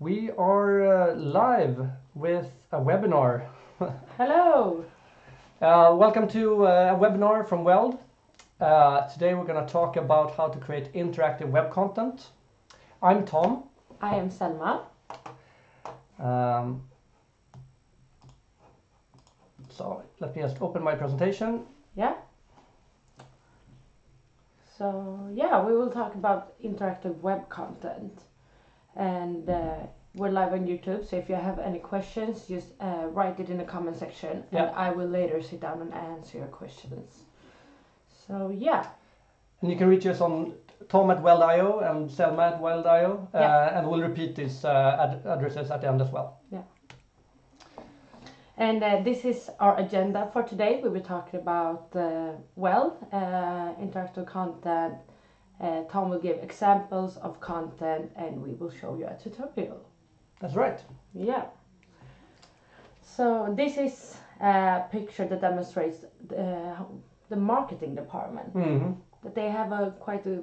We are uh, live with a webinar. Hello. Uh, welcome to uh, a webinar from Weld. Uh, today we're going to talk about how to create interactive web content. I'm Tom. I am Selma. Um, so let me just open my presentation. Yeah. So yeah, we will talk about interactive web content, and uh, we're live on YouTube. So if you have any questions, just uh, write it in the comment section, Yeah. and I will later sit down and answer your questions. So yeah, And you can reach us on Tom at Weld.io and Selma at Weld.io. Uh, and we'll repeat these uh, ad- addresses at the end as well. Yeah. And uh, this is our agenda for today. We were talking about uh, well uh, interactive content. Uh, Tom will give examples of content, and we will show you a tutorial. That's right. Yeah. So this is a picture that demonstrates the, the marketing department. hmm That they have a quite a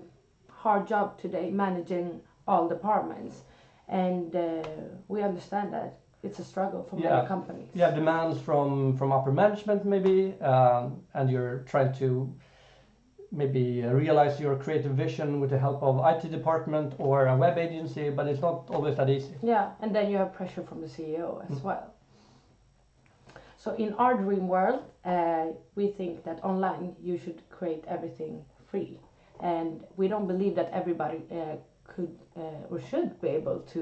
hard job today managing all departments, and uh, we understand that it's a struggle for Yeah. many companies. You have demands from from upper management maybe, um, and you're trying to maybe uh, realize your creative vision with the help of IT department or a web agency, but it's not always that easy. Yeah, and then you have pressure from the CEO as Mm. well. So in our dream world, uh, we think that online you should create everything free, and we don't believe that everybody uh, could uh, or should be able to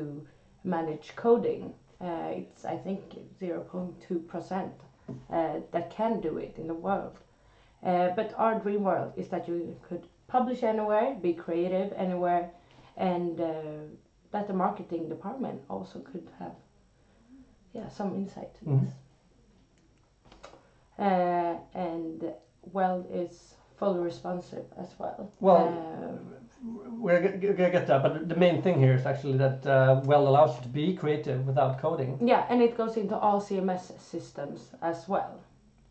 manage coding. Uh, it's I think 0.2 percent uh, that can do it in the world. Uh, but our dream world is that you could publish anywhere, be creative anywhere, and uh, that the marketing department also could have yeah some insight to Mhm. this uh, and Weld is fully responsive as well Weld, Uh, We're g- g- gonna get that, but the main thing here is actually that uh, Well allows you to be creative without coding. yeah and it goes into all cms systems as well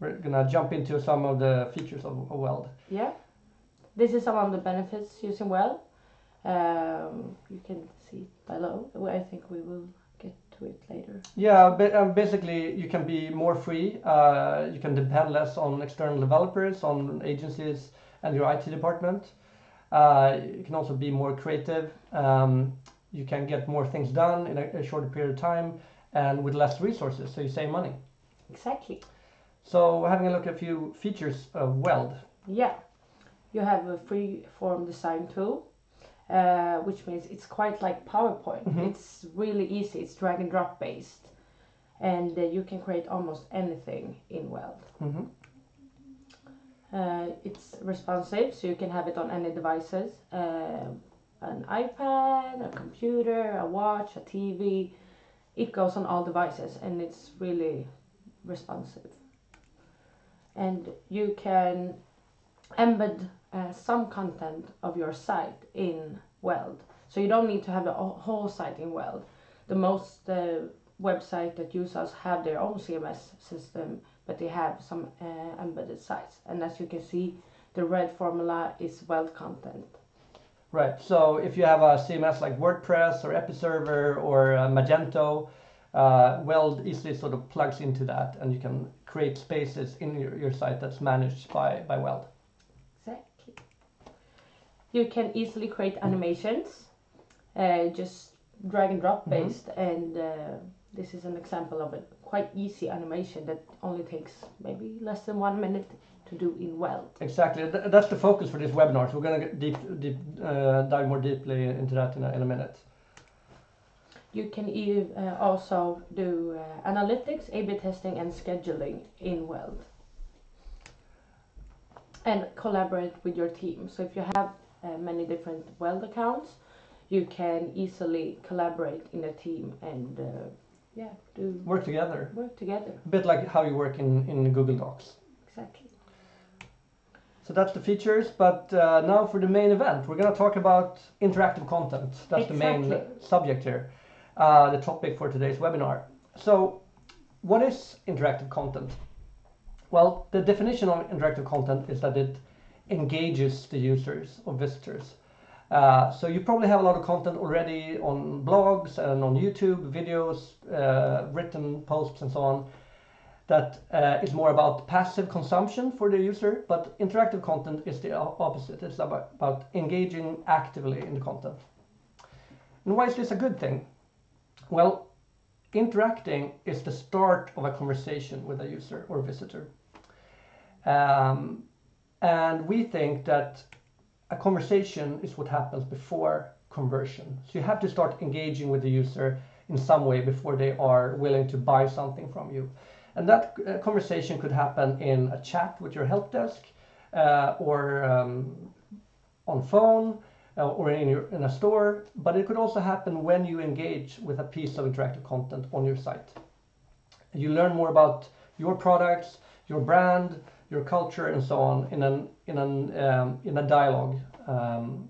We're gonna jump into some of the features of, of Weld. yeah this is some of the benefits using Weld um, you can see it below i think we will get to it later Yeah, but, um, basically you can be more free. Uh, you can depend less on external developers, on agencies, and your IT department. Uh, you can also be more creative. Um, you can get more things done in a, a shorter period of time and with less resources, so you save money. exactly So having a look at a few features of Weld. Yeah, you have a free form design tool, uh, which means it's quite like PowerPoint. Mhm. It's really easy. It's drag and drop based, and uh, you can create almost anything in Weld. hmm Uh, it's responsive, so you can have it on any devices, uh, an iPad, a computer, a watch, a TV. It goes on all devices, and it's really responsive. And you can embed uh, some content of your site in Weld, so you don't need to have the whole- site in Weld. The most uh, website that users have their own CMS system but they have some uh, embedded sites. And as you can see, the red formula is Weld content. Right. So if you have a CMS like WordPress or Episerver or uh, Magento, uh, Weld easily sort of plugs into that, and you can create spaces in your, your site that's managed by by Weld. Exactly. You can easily create animations, uh, just drag and drop Mhm. and uh, this is an example of a quite easy animation that only takes maybe less than one minute to do in Weld. Exactly. Th- that's the focus for this webinar. So we're going to get deep, deep, uh, dive more deeply into that in a, in a minute. You can uh, also do uh, analytics, A/B testing, and scheduling in Weld, and collaborate with your team. So if you have uh, many different Weld accounts, you can easily collaborate in a team and uh, yeah, do Work together. work together. A bit like how you work in, in Google Docs. Exactly. So that's the features, but uh, now for the main event, we're going to talk about interactive content. That's the main subject here, uh, the topic for today's webinar. So, what is interactive content? Well, the definition of interactive content is that it engages the users or visitors. Uh, so you probably have a lot of content already on blogs and on YouTube, videos, uh, written posts, and so on. That uh, is more about passive consumption for the user, but interactive content is the opposite. It's about, about engaging actively in the content. And why is this a good thing? Well, interacting is the start of a conversation with a user or visitor. Um, and we think that a conversation is what happens before conversion. So you have to start engaging with the user in some way before they are willing to buy something from you. And that uh, conversation could happen in a chat with your help desk uh, or um, on phone uh, or in, your, in a store, but it could also happen when you engage with a piece of interactive content on your site. You learn more about your products, your brand, your culture, and so on in an in an um, in a dialogue um,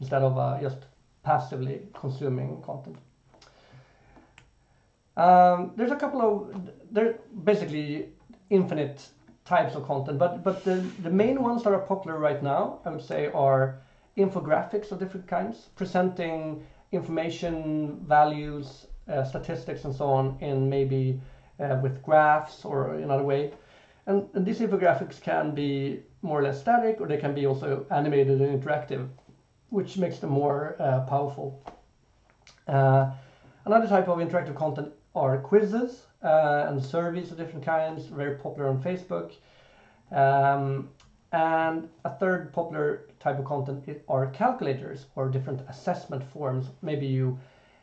instead of uh, just passively consuming content. Um, there's a couple of there basically infinite types of content, but but the the main ones that are popular right now, I would say, are infographics of different kinds, presenting information, values, uh, statistics, and so on in maybe uh, with graphs or in other way. And, and, these infographics can be more or less static, or they can be also animated and interactive, which makes them more uh, powerful. Uh, another type of interactive content are quizzes uh, and surveys of different kinds, very popular on Facebook. Um, and a third popular type of content are calculators or different assessment forms. Maybe you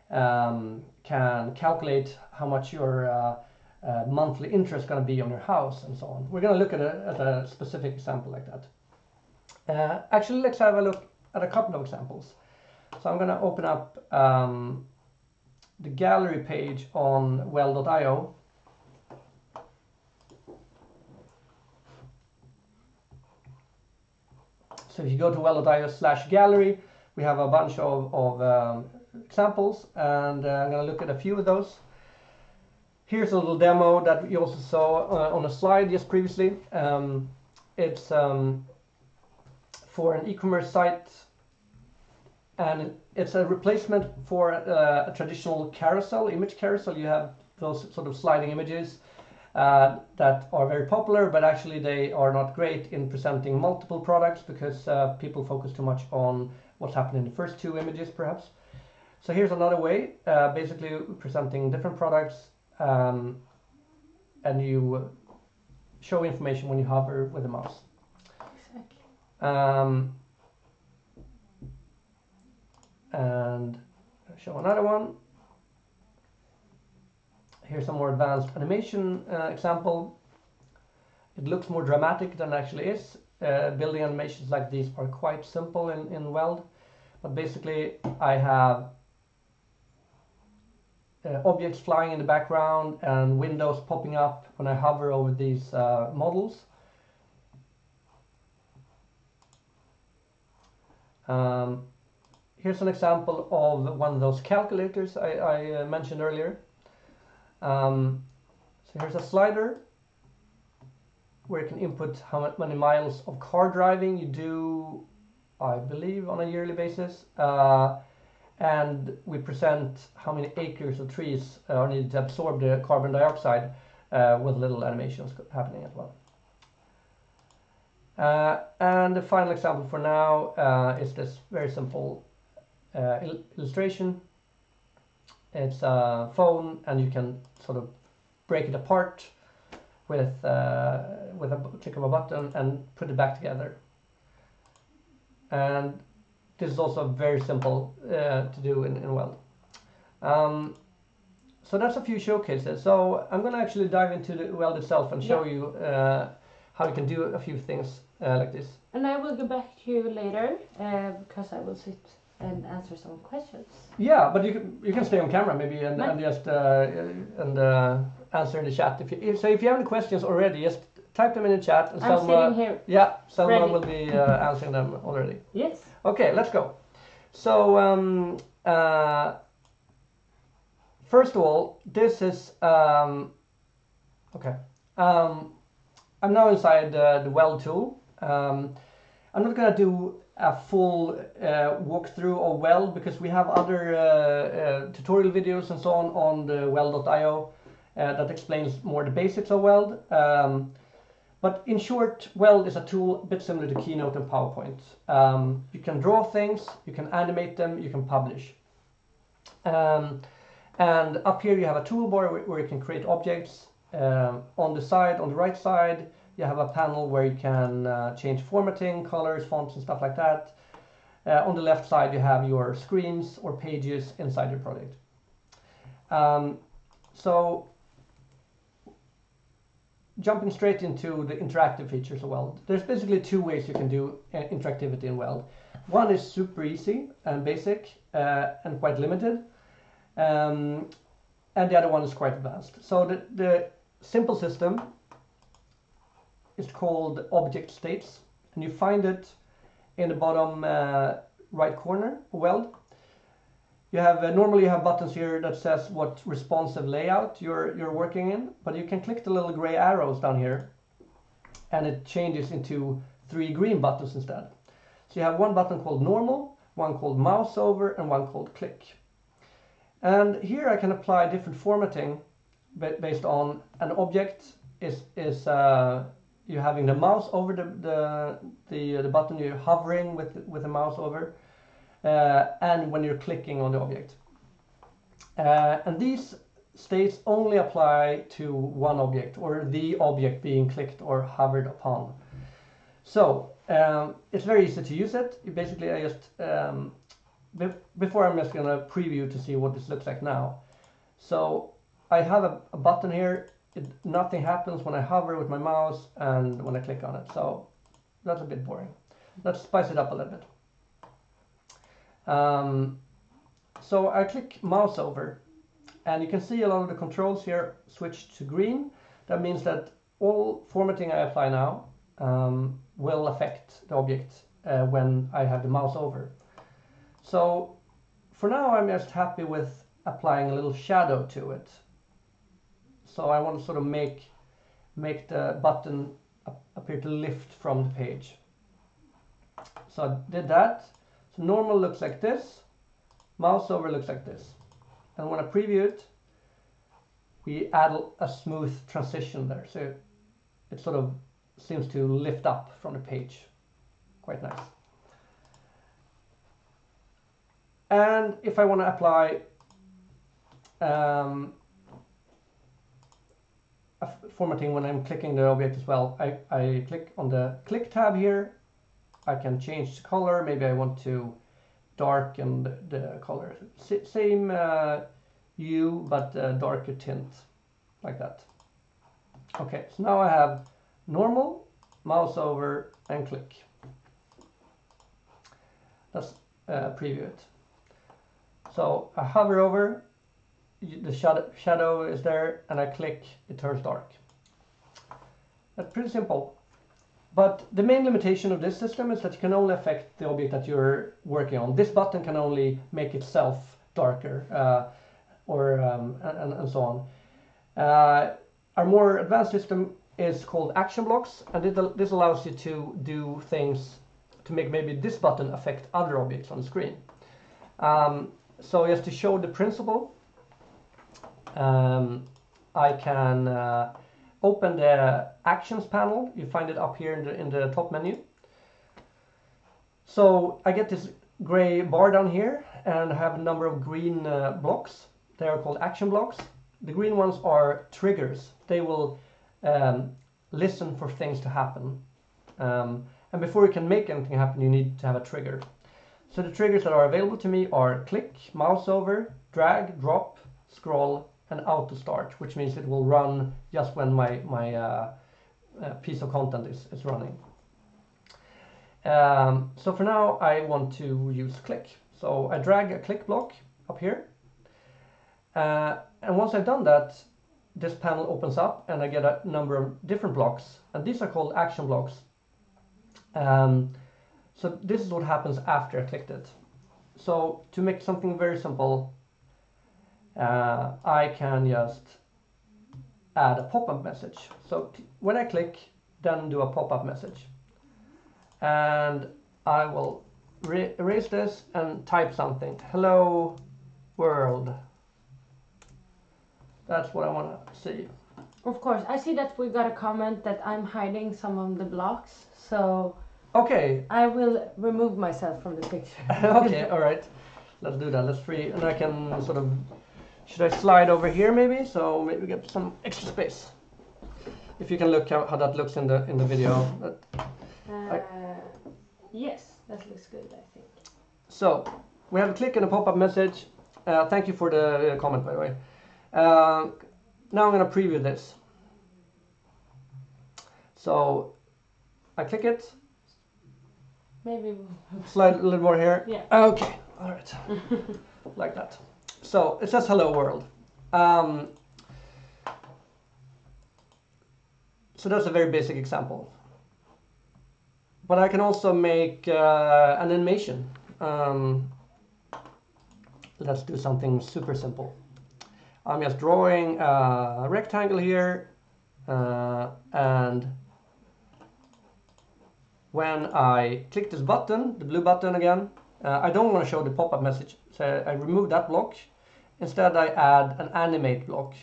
um, can calculate how much your uh, uh, monthly interest is going to be on your house and so on. We're going to look at a, at a specific example like that. Uh, actually, let's have a look at a couple of examples. So I'm going to open up um, the gallery page on weld.io So if you go to weld.io slash gallery, we have a bunch of, of um, examples and uh, I'm going to look at a few of those. Here's a little demo that you also saw uh, on a slide just previously. Um, it's um, for an e-commerce site and it's a replacement for uh, a traditional carousel, image carousel. You have those sort of sliding images uh, that are very popular, but actually they are not great in presenting multiple products because uh, people focus too much on what's happened in the first two images, perhaps. So here's another way, uh, basically presenting different products, um, and you show information when you hover with the mouse. Exactly. Um, and show another one. Here's a more advanced animation uh, example. It looks more dramatic than actually is. Uh, building animations like these are quite simple in, in Weld, but basically I have uh, objects flying in the background and windows popping up when I hover over these uh, models. Um, here's an example of one of those calculators I, I uh, mentioned earlier. Um, so here's a slider where you can input how many miles of car driving you do, I believe, on a yearly basis. Uh, and we present how many acres of trees are needed to absorb the carbon dioxide uh, with little animations happening as well. Uh, and the final example for now uh, is this very simple uh, il illustration it's a phone and you can sort of break it apart with uh, with a click of a button and put it back together and this is also very simple uh, to do in, in Weld. Um, so that's a few showcases. So I'm going to actually dive into the Weld itself and show yeah. you uh, how you can do a few things uh, like this. And I will go back to you later uh, because I will sit and answer some questions. Yeah, but you can you can stay on camera maybe and, and just uh, and uh, answer in the chat. If you if, so, if you have any questions already, just type them in the chat. And I'm sitting here. Yeah, someone ready. will be uh, answering them already. Yes. Okay, let's go. So um, uh, first of all, this is um, okay. Um, I'm now inside the Weld tool. Um, I'm not gonna do a full uh, walkthrough of Weld because we have other uh, uh, tutorial videos and so on on the Weld.io that explains more the basics of Weld. Um, but in short, Weld is a tool a bit similar to Keynote and PowerPoint. Um, you can draw things, you can animate them, you can publish. Um, and up here you have a toolbar where, where you can create objects. On the side, on the right side, you have a panel where you can uh, change formatting, colors, fonts, and stuff like that. Uh, on the left side, you have your screens or pages inside your project. Um, so jumping straight into the interactive features of Weld, there's basically two ways you can do uh, interactivity in Weld. One is super easy and basic uh, and quite limited, um, and the other one is quite advanced. So the, the simple system is called object states, and you find it in the bottom uh, right corner Weld. You have uh, normally you have buttons here that says what responsive layout you're you're working in, but you can click the little gray arrows down here, and it changes into three green buttons instead. So you have one button called normal, one called mouse over, and one called click. And here I can apply different formatting based on an object is is uh, you having the mouse over the the the, the button you're hovering with with the mouse over uh, and when you're clicking on the object. Uh, and these states only apply to one object or the object being clicked or hovered upon. So um, it's very easy to use it. Basically, I just um, be before I'm just gonna preview to see what this looks like now. So I have a, a button here. It, nothing happens when I hover with my mouse and when I click on it. So that's a bit boring. Let's spice it up a little bit. Um, so I click mouse over and you can see a lot of the controls here switch to green. That means that all formatting I apply now um, will affect the object uh, when I have the mouse over. So for now I'm just happy with applying a little shadow to it. So I want to sort of make make the button appear to lift from the page. So I did that so normal looks like this, mouse over looks like this. And when I preview it, we add a smooth transition there. So it sort of seems to lift up from the page. Quite nice. And if I want to apply um, formatting when I'm clicking the object as well, I, I click on the click tab here I can change the color. Maybe I want to darken the, the color. S same uh, hue, but uh, darker tint, like that. Okay, so now I have normal, mouse over, and click. Let's uh, preview it. So I hover over, the shadow, shadow is there, and I click, it turns dark. That's pretty simple. But the main limitation of this system is that you can only affect the object that you're working on. This button can only make itself darker uh, or um, and, and, so on. Uh, our more advanced system is called action blocks, and this allows you to do things to make maybe this button affect other objects on the screen. Um, so just to show the principle, um, I can uh, open the actions panel. You find it up here in the, in the top menu. So I get this gray bar down here and I have a number of green uh, blocks. They are called action blocks. The green ones are triggers. They will um, listen for things to happen. Um, and before you can make anything happen, you need to have a trigger. So the triggers that are available to me are click, mouse over, drag, drop, scroll, and auto start, which means it will run just when my, my uh, uh, piece of content is, is running. Um, so for now, I want to use click. So I drag a click block up here. Uh, and once I've done that, this panel opens up and I get a number of different blocks. And these are called action blocks. Um, so this is what happens after I clicked it. So to make something very simple, uh, I can just add a pop-up message. So when I click, then do a pop-up message. And I will erase this and type something. Hello world. That's what I want to see. Of course, I see that we got a comment that I'm hiding some of the blocks, so Okay, I will remove myself from the picture. okay, all right. Let's do that. Let's free, and I can sort of. Should I slide over here maybe? So maybe get some extra space. If you can look how, how that looks in the in the video. But, Uh, yes, that looks good, I think. so we have a click and a pop-up message. Uh, thank you for the uh, comment, by the way. Uh, now I'm going to preview this. So I click it, Maybe we'll... slide a little more here. Yeah. Okay, all right, like that. So it says hello world. Um, so that's a very basic example. But I can also make uh, an animation. Um, let's do something super simple. I'm just drawing a rectangle here uh, and when I click this button, the blue button again, uh, I don't want to show the pop-up message, so I remove that block. Instead, I add an animate block.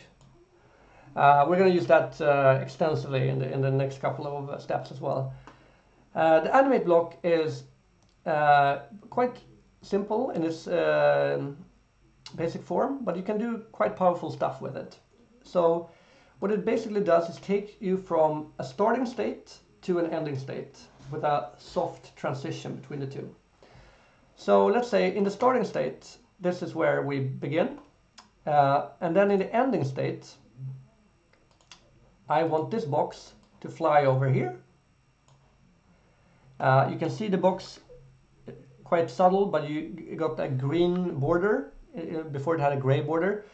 Uh, we're going to use that uh, extensively in the, in the next couple of uh, steps as well. Uh, the animate block is uh, quite simple in its um basic form, but you can do quite powerful stuff with it. So what it basically does is take you from a starting state to an ending state with a soft transition between the two. So let's say in the starting state, this is where we begin. Uh, and then in the ending state, I want this box to fly over here. Uh, you can see the box quite subtle, but you got a green border. Uh, Before it had a gray border,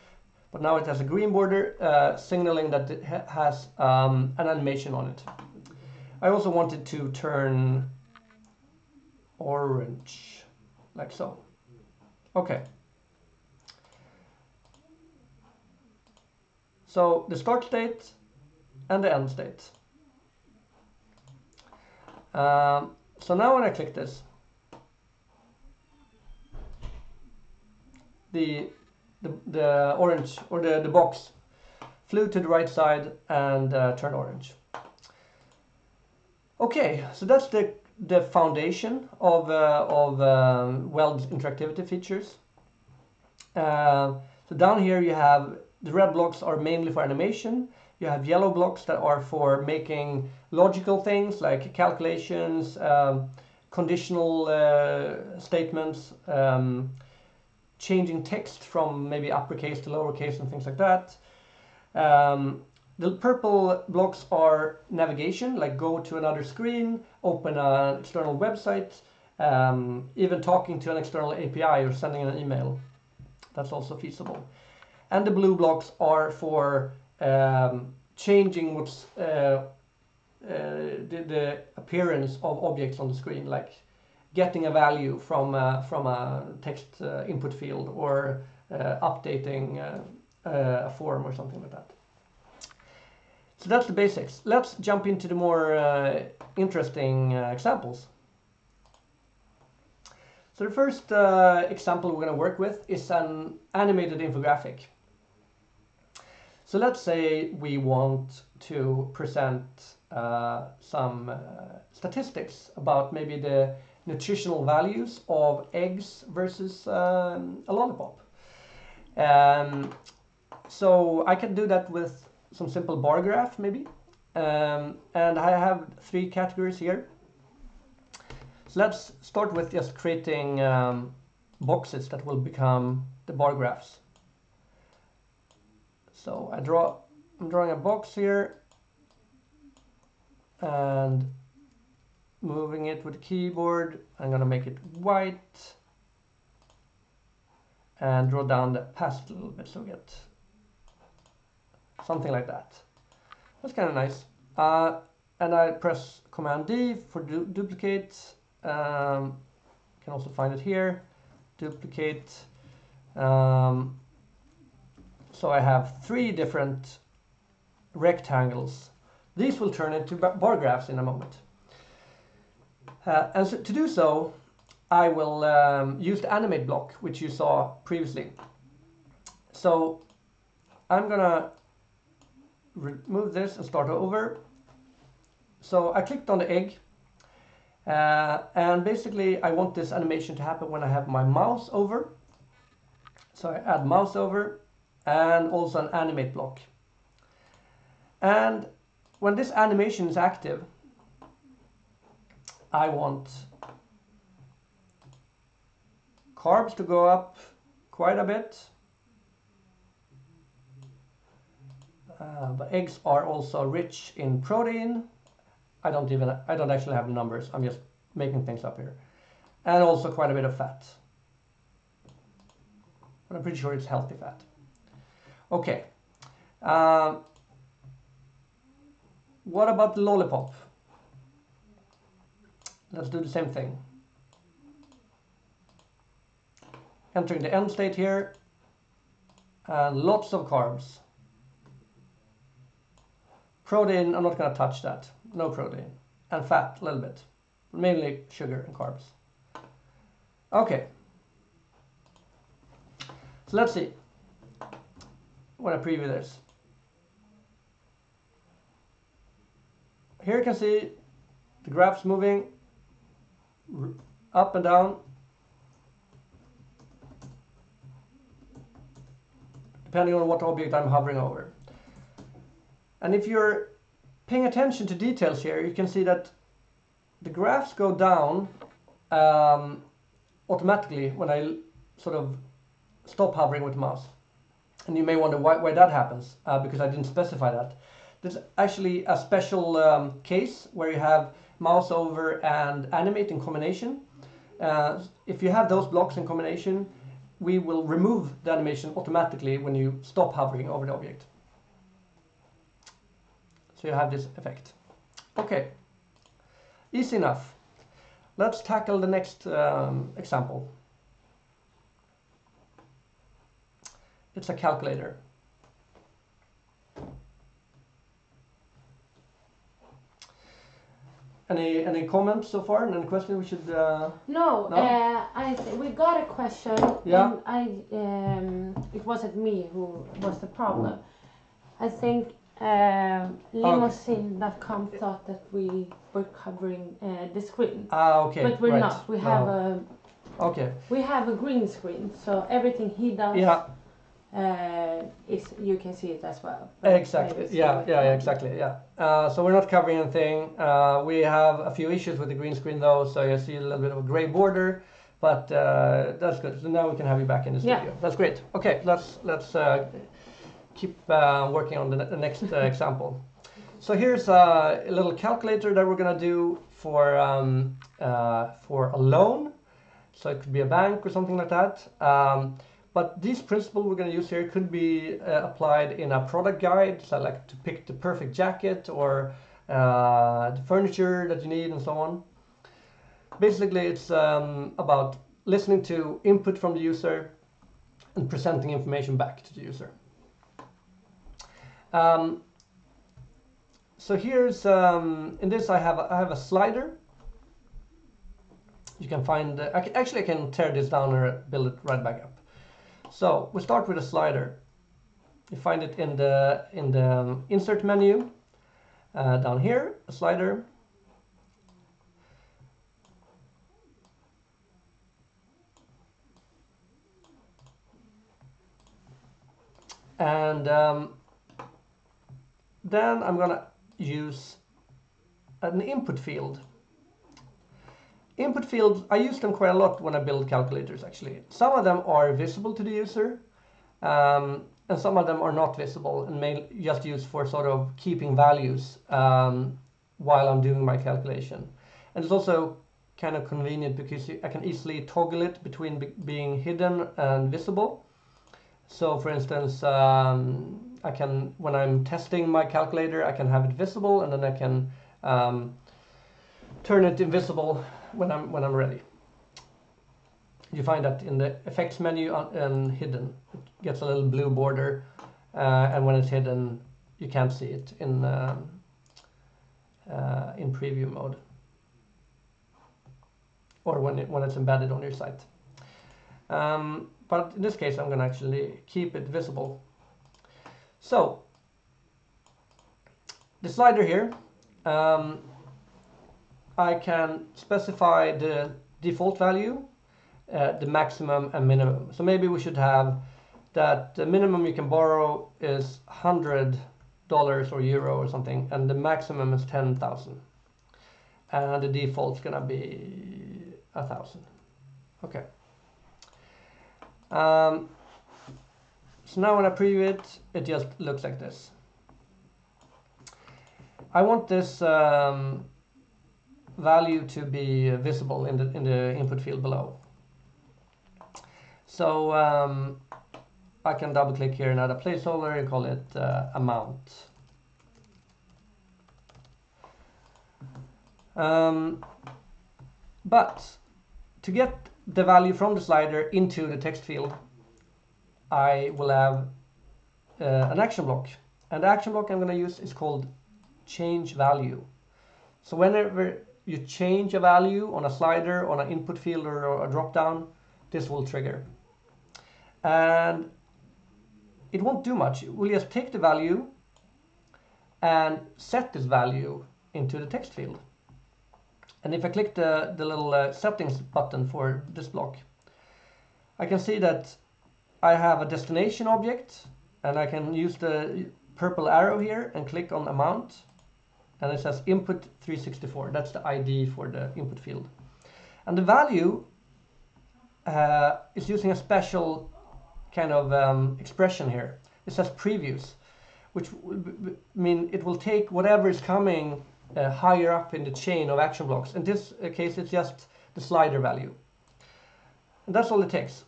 but now it has a green border, uh, signaling that it ha has um, an animation on it. I also wanted to turn orange, like so. Okay. So the start state and the end state. Um, so now when I click this, the, the, the orange or the, the box flew to the right side and uh, turned orange. Okay, so that's the, the foundation of, uh, of um, Weld's interactivity features. Uh, so down here you have the red blocks are mainly for animation. You have yellow blocks that are for making logical things like calculations, um, conditional uh, statements, um, changing text from maybe uppercase to lowercase and things like that. Um, the purple blocks are navigation, like go to another screen, open an external website, um, even talking to an external API or sending an email. That's also feasible. And the blue blocks are for um, changing what's uh, uh, the, the appearance of objects on the screen, like getting a value from uh, from a text uh, input field or uh, updating a form or something like that. So that's the basics. Let's jump into the more uh, interesting uh, examples. So the first uh, example we're going to work with is an animated infographic. So let's say we want to present uh, some uh, statistics about maybe the nutritional values of eggs versus um, a lollipop. Um, so I can do that with some simple bar graph maybe. Um, and I have three categories here. So let's start with just creating um, boxes that will become the bar graphs. So I draw, I'm drawing a box here and moving it with the keyboard. I'm gonna make it white and draw down the past a little bit so we get something like that. That's kind of nice. Uh, and I press Command D for du duplicate. Um, can also find it here. Duplicate. Um, so I have three different rectangles. These will turn into bar graphs in a moment. Uh, and so to do so, I will um, use the animate block, which you saw previously. So I'm gonna remove this and start over. So I clicked on the egg uh, and basically I want this animation to happen when I have my mouse over. So I add mouse over and also an animate block. And when this animation is active, I want carbs to go up quite a bit. Uh, but eggs are also rich in protein. I don't even, I don't actually have numbers. I'm just making things up here. And also quite a bit of fat. But I'm pretty sure it's healthy fat. Okay. Uh, what about the lollipop? Let's do the same thing. Entering the end state here. And lots of carbs. Protein, I'm not going to touch that. No protein. And fat, a little bit. Mainly sugar and carbs. Okay. So let's see. When I preview this. Here you can see the graphs moving up and down. Depending on what object I'm hovering over. And if you're paying attention to details here, you can see that the graphs go down um, automatically when I sort of stop hovering with the mouse. And you may wonder why, why that happens, uh, because I didn't specify that. There's actually a special um, case where you have mouse over and animate in combination. Uh, if you have those blocks in combination, we will remove the animation automatically when you stop hovering over the object. So you have this effect. Okay, easy enough. Let's tackle the next um, example. It's a calculator. Any any comments so far? Any question we should? Uh... No, No? Uh, I we got a question. Yeah. And I um, it wasn't me who was the problem. I think um, limousine.com thought that we were covering uh, the screen, Ah, okay. but we're right. not. We have No. a Okay. we have a green screen, so everything he does Yeah. Uh, is you can see it as well. Exactly. Yeah, yeah, yeah, exactly. Yeah. Uh, so we're not covering anything. Uh, we have a few issues with the green screen though, so you see a little bit of a gray border, but uh, that's good. So now we can have you back in the studio. Yeah. That's great. Okay, let's let's uh, keep uh, working on the, ne- the next uh, example. So here's a, a little calculator that we're gonna do for um, uh, for a loan. So it could be a bank or something like that. Um, but this principle we're going to use here could be uh, applied in a product guide, so like to pick the perfect jacket or uh, the furniture that you need and so on. Basically, it's um, about listening to input from the user and presenting information back to the user. Um, so here's, um, in this I have, a, I have a slider. You can find, uh, I can, actually I can tear this down and build it right back up. So we start with a slider. You find it in the in the um, insert menu uh, down here, a slider. And um, then I'm gonna use an input field. Input fields, I use them quite a lot when I build calculators actually. Some of them are visible to the user um, and some of them are not visible and may just use for sort of keeping values um, while I'm doing my calculation. And it's also kind of convenient because I can easily toggle it between be- being hidden and visible. So for instance, um, I can, when I'm testing my calculator, I can have it visible and then I can um, turn it invisible when I'm when I'm ready. You find that in the effects menu and hidden, it gets a little blue border, uh, and when it's hidden, you can't see it in um, uh, in preview mode. or when, it, when it's embedded on your site. Um, but in this case, I'm going to actually keep it visible. So the slider here, um, I can specify the default value, uh, the maximum and minimum. So maybe we should have that the minimum you can borrow is $100 or euro or something, and the maximum is 10,000. And the default is gonna be a thousand. Okay. Um, so now when I preview it, it just looks like this. I want this um, value to be visible in the in the input field below. So um, I can double click here and add a placeholder and call it uh, amount. Um, but to get the value from the slider into the text field, I will have uh, an action block. And the action block I'm going to use is called change value. So whenever you change a value on a slider, on an input field or a drop down, this will trigger. And it won't do much. We'll just take the value and set this value into the text field. And if I click the, the little uh, settings button for this block, I can see that I have a destination object and I can use the purple arrow here and click on amount and it says input 364. That's the ID for the input field. And the value uh, is using a special kind of um, expression here. It says previews, which mean it will take whatever is coming uh, higher up in the chain of action blocks. In this uh, case, it's just the slider value. And that's all it takes.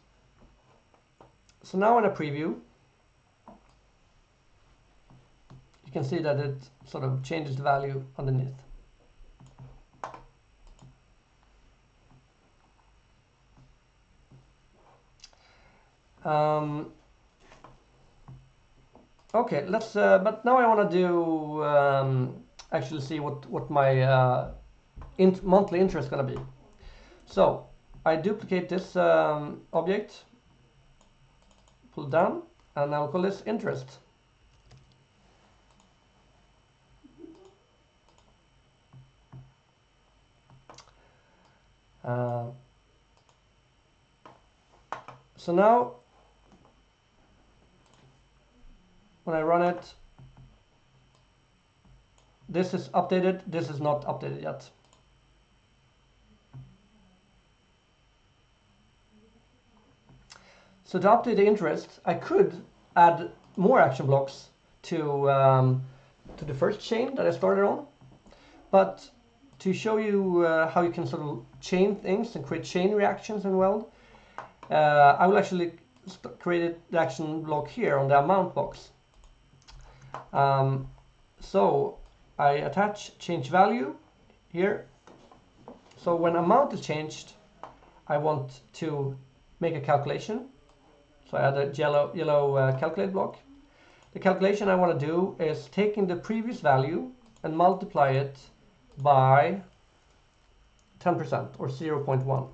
So now in a preview, you can see that it sort of changes the value underneath. Um, okay, let's. Uh, but now I want to do um, actually see what what my uh, monthly interest going to be. So I duplicate this um, object, pull down, and I'll call this interest. Uh, so now when I run it this is updated this is not updated yet. So to update the interest I could add more action blocks to um, to the first chain that I started on but to show you uh, how you can sort of chain things and create chain reactions in Weld, uh, I will actually create the action block here on the amount box. Um, so I attach change value here. So when amount is changed, I want to make a calculation. So I add a yellow, yellow uh, calculate block. The calculation I want to do is taking the previous value and multiply it by 10% or 0.1.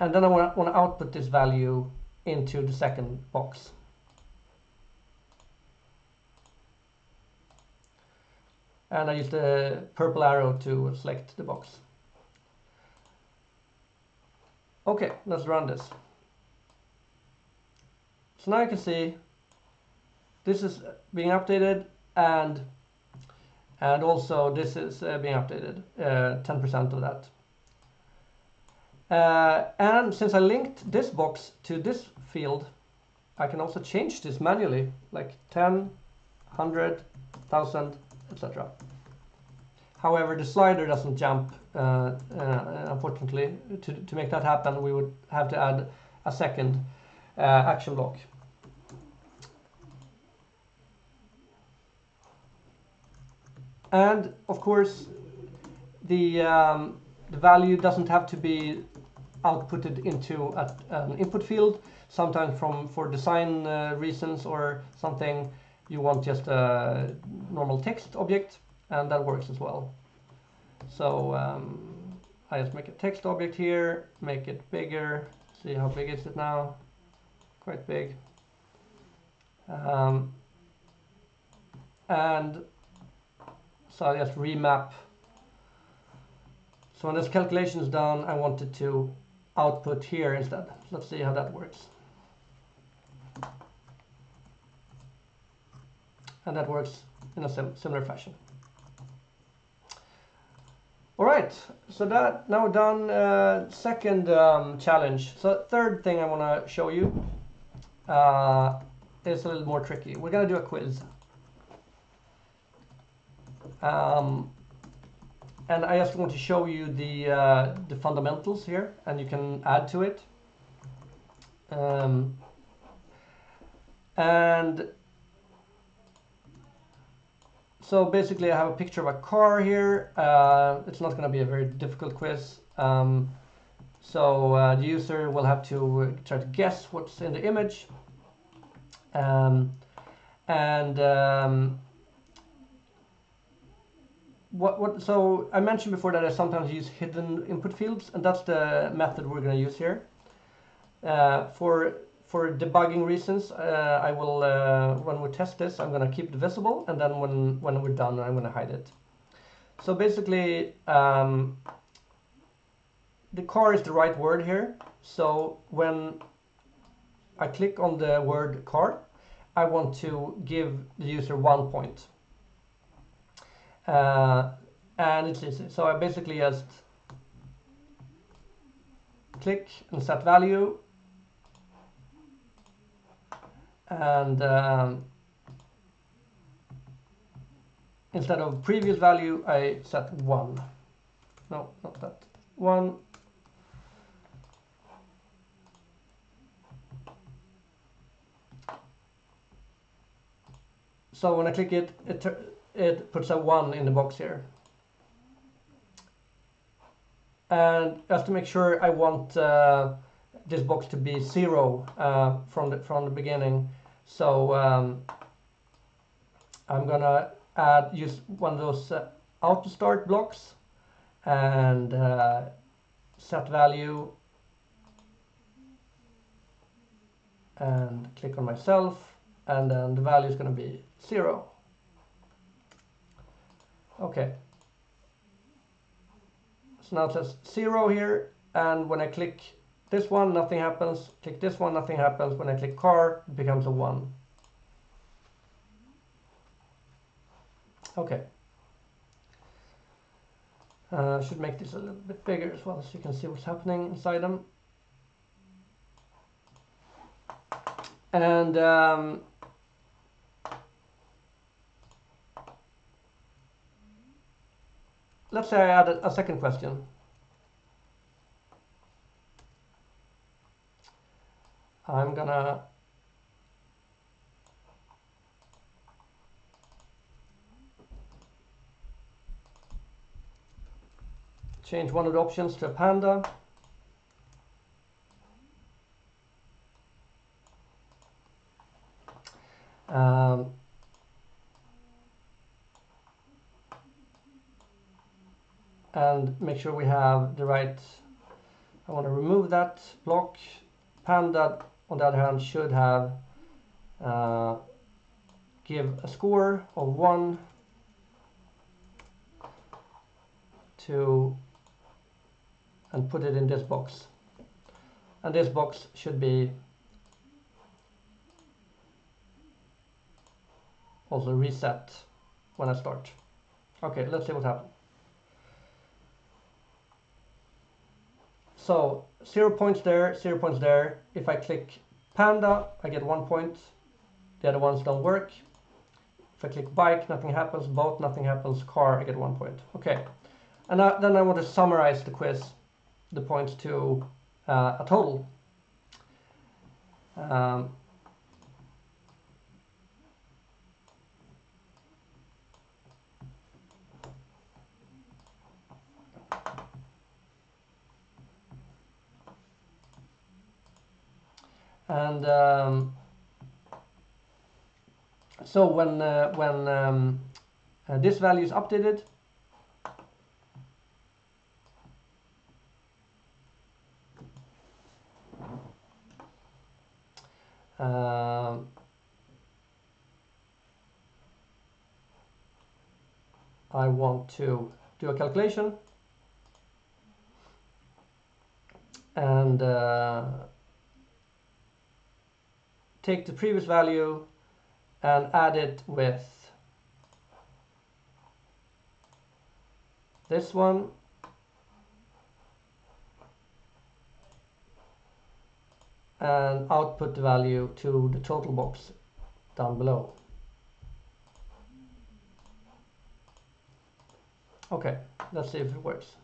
And then I want to output this value into the second box. And I use the purple arrow to select the box. Okay, let's run this. So now you can see this is being updated and and also this is uh, being updated, 10% uh, of that. Uh, and since I linked this box to this field, I can also change this manually, like 10, 100, 1000, etc. However, the slider doesn't jump, uh, uh, unfortunately. To, to make that happen, we would have to add a second uh, action block. And of course the um, the value doesn't have to be outputted into a, an input field sometimes from for design uh, reasons or something you want just a normal text object and that works as well so um, I just make a text object here, make it bigger. See how big is it now? Quite big. Um, and so I just remap. So when this calculation is done, I want it to output here instead. Let's see how that works. And that works in a sim similar fashion. All right, so that now done. Uh, second um, challenge. So third thing I want to show you uh, is a little more tricky. We're gonna do a quiz. Um, and I just want to show you the uh, the fundamentals here, and you can add to it. Um, and so basically I have a picture of a car here. Uh, it's not going to be a very difficult quiz. Um, so uh, the user will have to try to guess what's in the image. Um, and um, what, what, so I mentioned before that I sometimes use hidden input fields, and that's the method we're going to use here. Uh, for for debugging reasons, uh, I will, uh, when we test this, I'm going to keep it visible, and then when, when we're done, I'm going to hide it. So basically, um, the car is the right word here. So when I click on the word car, I want to give the user one point. Uh, and it's easy. So I basically just click and set value. And um, instead of previous value I set 1 no not that. 1 so when I click it it, it puts a 1 in the box here. And just to make sure I want uh, this box to be 0 uh, from the from the beginning. So um, I'm gonna add use one of those uh, auto start blocks and uh, set value and click on myself and then the value is going to be zero okay so now it says zero here and when I click this one, nothing happens. Click this one, nothing happens. When I click car, it becomes a 1. Okay. Uh, should make this a little bit bigger as well so you can see what's happening inside them. And um, let's say I add a, a second question. I'm gonna change one of the options to panda. Um, and make sure we have the right, I want to remove that block, panda on the other hand should have uh, give a score of 1 to and put it in this box. And this box should be also reset when I start. Okay let's see what happens so zero points there, zero points there. If I click panda, I get one point. The other ones don't work. If I click bike, nothing happens. Boat, nothing happens. Car, I get one point. Okay. And then I want to summarize the quiz, the points to uh, a total. Um, and um, so when uh, when um, uh, this value is updated uh, I want to do a calculation. And uh, take the previous value and add it with this one and output the value to the total box down below. Okay, let's see if it works.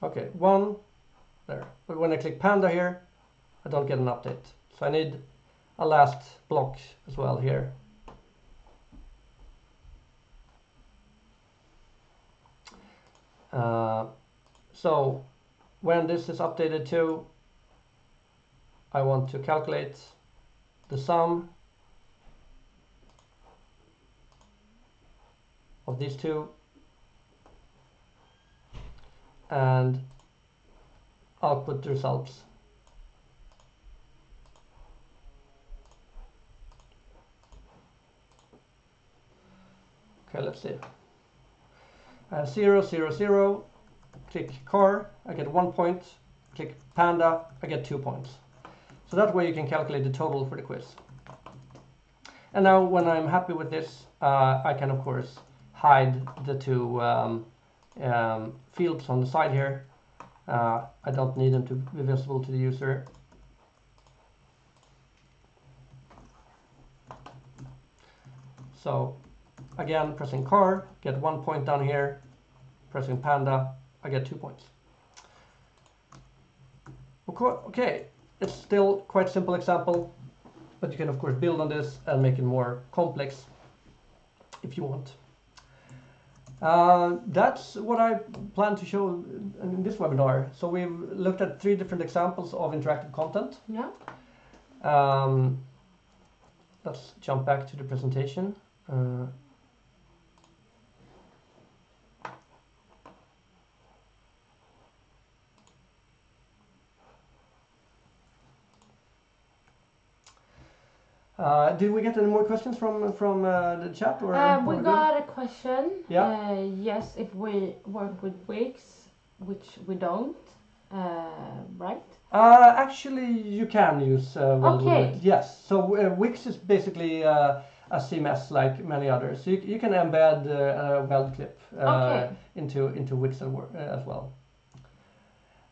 Okay, one there. But when I click Panda here, I don't get an update. So I need a last block as well here. Uh, so when this is updated to, I want to calculate the sum of these two and output results. Okay, let's see. Uh, zero, zero, zero. Click car, I get one point. Click panda, I get two points. So that way you can calculate the total for the quiz. And now when I'm happy with this, uh, I can of course hide the two um, um, fields on the side here. Uh, I don't need them to be visible to the user. So again, pressing car, get one point down here. Pressing panda, I get two points. Okay, it's still quite simple example, but you can of course build on this and make it more complex if you want. Uh, that's what I plan to show in this webinar. So we've looked at three different examples of interactive content. Yeah. Um, let's jump back to the presentation. Uh, Uh, did we get any more questions from from uh, the chat or? Uh, we got a question. Yeah. Uh, yes, if we work with Wix, which we don't, uh, right? Uh, actually, you can use uh, Okay. Wix. Yes. So uh, Wix is basically uh, a CMS like many others. So you, you can embed uh, a Weld clip uh, Okay. into into Wix as well.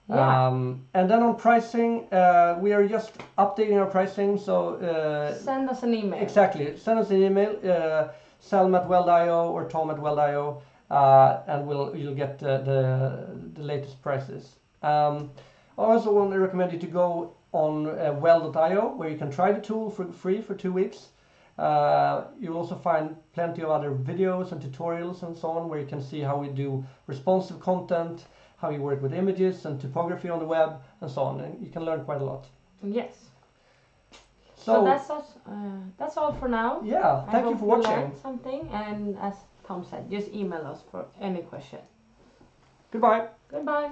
Yeah. Um, and then on pricing, uh, we are just updating our pricing. So uh, Send us an email. Exactly. Send us an email, uh, Selm at Weld.io or Tom at Weld.io, uh, and we'll you'll get uh, the the latest prices. Um, I also want to recommend you to go on uh, Weld.io where you can try the tool for free for two weeks. Uh, you'll also find plenty of other videos and tutorials and so on where you can see how we do responsive content, how you work with images and typography on the web and so on. And you can learn quite a lot. Yes. So, So, that's us. Uh, that's all for now. yeah, I thank you for watching. You learned something, and as Tom said, just email us for any question. Goodbye. Goodbye.